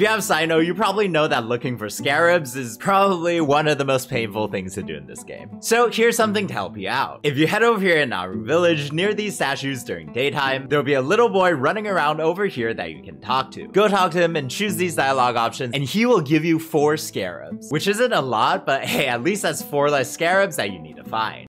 If you have Cyno, you probably know that looking for scarabs is probably one of the most painful things to do in this game. So here's something to help you out. If you head over here in Aaru Village near these statues during daytime, there'll be a little boy running around over here that you can talk to. Go talk to him and choose these dialogue options and he will give you four scarabs, which isn't a lot, but hey, at least that's four less scarabs that you need to find.